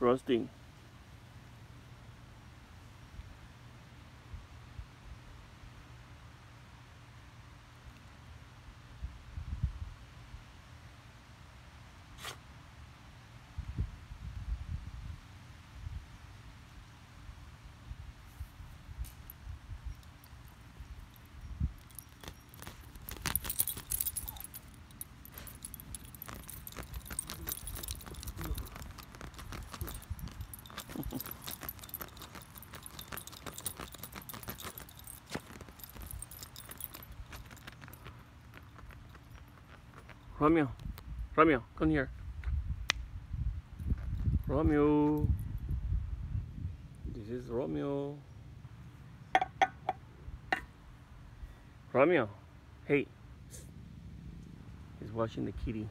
roasting. Romeo, Romeo, come here. Romeo. This is Romeo. Romeo, hey. He's watching the kitty.